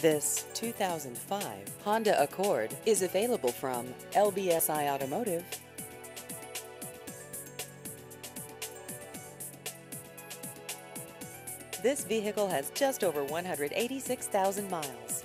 This 2005 Honda Accord is available from LBSI Automotive. This vehicle has just over 186,000 miles.